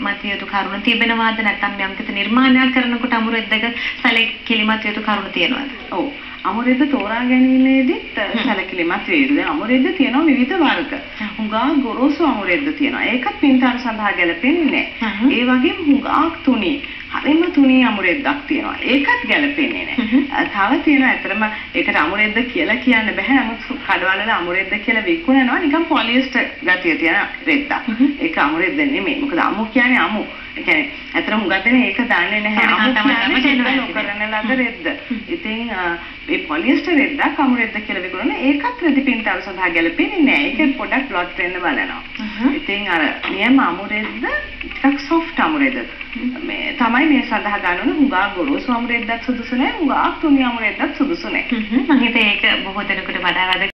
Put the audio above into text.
මත යුතු කරුණු තිබෙනවාද නැත්නම් යම් කිසි නිර්මාණයක් කරනකොට අමුරෙද්දක සැලකිලිමත් යුතු කරුණු තියෙනවද? ඔව්. අමුරෙද්ද තෝරා ගැනීමේදීත් සැලකිලිමත් වේවිද. අමුරෙද්ද තියෙනවා විවිධ වර්ග. හුඟා ගොරෝසු අමුරෙද්ද තියෙනවා. ඒකත් පින්තල් සඳහා ගැලපෙන්නේ නැහැ. ඒ වගේම හුඟාක් තුනී තුනී අමුරෙද්දක් තියෙනවා. ඒකත් ගැලපෙන්නේ නැහැ. තව තියෙනවා ඇත්තටම ඒකට අමුරෙද්ද කියලා කියන්න බෑ. නමුත් කඩවලල අමුරෙද්ද කියලා විකුණනවා නිකන් පොලිස්ටර් ගතිය තියෙන රෙද්දක්. ඒක අමුරෙද්ද නෙමෙයි. මොකද අමු කියන්නේ අමු. ඒ කියන්නේ ඇත්තටම හුඟක් දෙනේ ඒක දන්නේ නැහැ. අමු කියන්නේ නොකරන ලද රෙද්ද. ඉතින් මේ පොලිස්ටර් රෙද්දක් අමුරෙද්ද කියලා විකුණන ඒකත් රෙදි පින්තල් සඳහා ගැලපෙන්නේ නැහැ. ඒක පොඩක් බ්ලොට් වෙන්න බලනවා. ඉතින් අර නියම අමුරෙද්ද ටිකක් සොෆ්ට් අමුරෙද්ද. මේ තමයි මේ සඳහා ගන්න ඕන හුඟා ගොරෝසු අමුරෙද්දක් සුදුසු නැහැ. හුඟා තුනි අමුරෙද්දක් සුදුසු නැහැ. මම හිතේ ඒක බොහෝ දෙනෙකුට වඩා